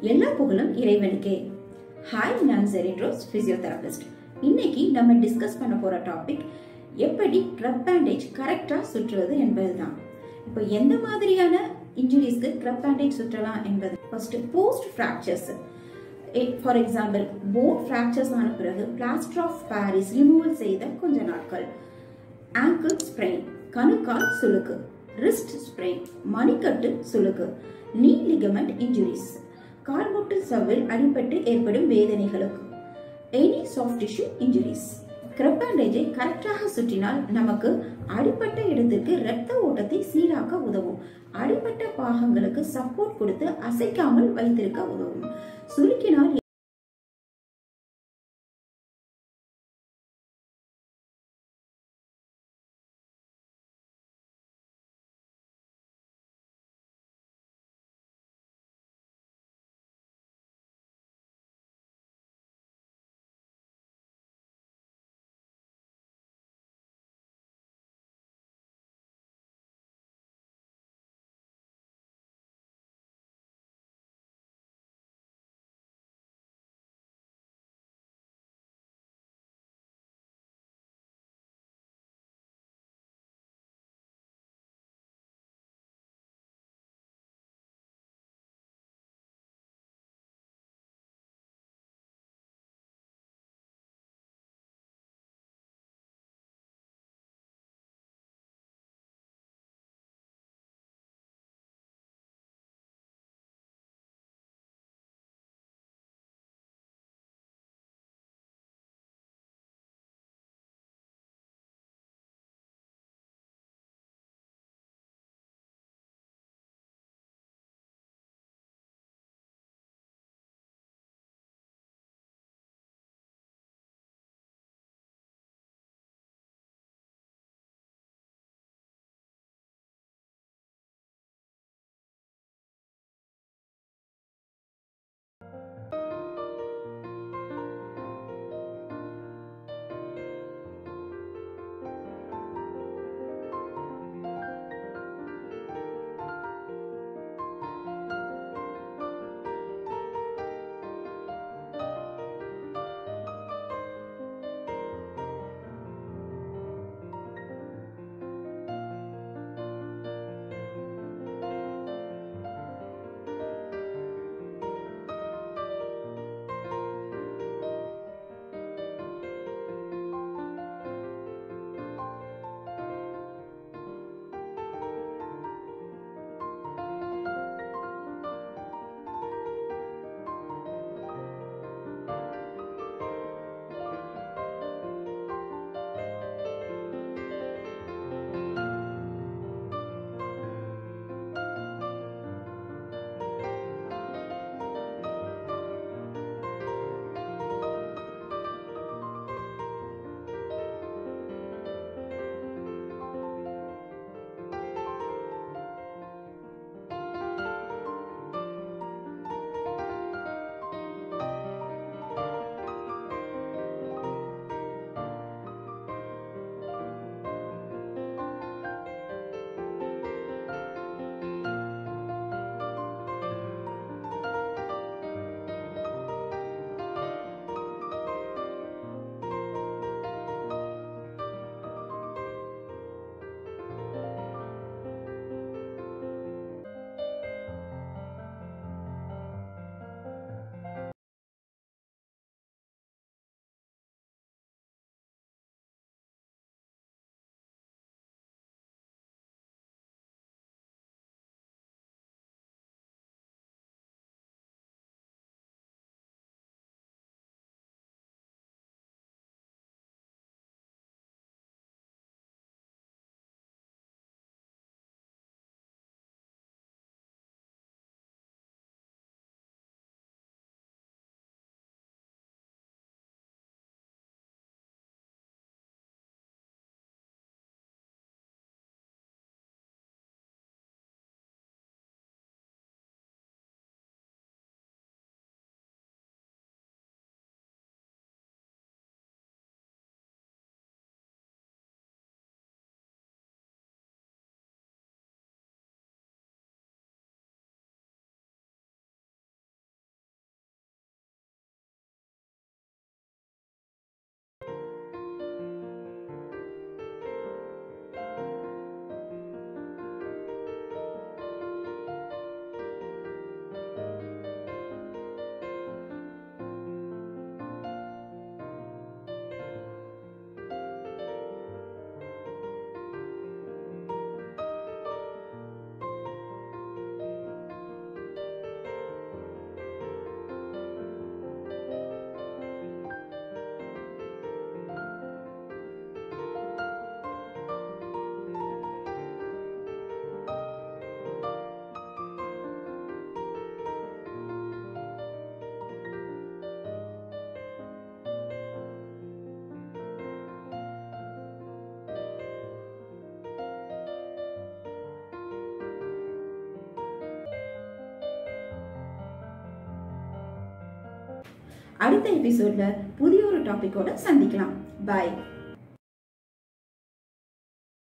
எல்லா புகழும் இறைவனுக்கே. ஹாய் நான் செரின் ஃபிசியோதெரபிஸ்ட் இன்னைக்கு நம்ம டிஸ்கஸ் பண்ண போற டாபிக் எப்படி க்ரப் பேண்டேஜ் கரெக்டாக சுற்றுவது என்பதுதான். இப்போ எந்த மாதிரியான இன்ஜுரிஸ்க்கு க்ரப் பேண்டேஜ் சுற்றலாம் என்பது? First post fractures for example bone fractures ஆன பிறகு பிளாஸ்டர் ஆஃப் பாரிஸ் ரிமூவல் செய்த கொஞ்ச நாட்கள். ஆங்கிள் ஸ்ப்ரெயின் கணுக்கால் சுளுக்கு. ரிஸ்ட் ஸ்ப்ரெயின் மணிக்கட்டு சுளுக்கு. நீ லிகமெண்ட் இன்ஜுரிஸ் கால்முட்டு சவ்வில் அடிபட்டு ஏற்படும் வேதனைகளுக்கு. Any soft tissue injuries crepe பேண்டேஜை கரெக்டாக சுற்றினால் நமக்கு அடிப்பட்ட இடத்திற்கு இரத்த ஓட்டத்தை சீராக்க உதவும். அடிப்பட்ட பாகங்களுக்கு சப்போர்ட் கொடுத்து அசைக்காமல் வைத்திருக்க உதவும். சுருக்கினால் அடுத்த எபிசோட்ல புதிய ஒரு டாபிக்கோட சந்திக்கலாம். பாய்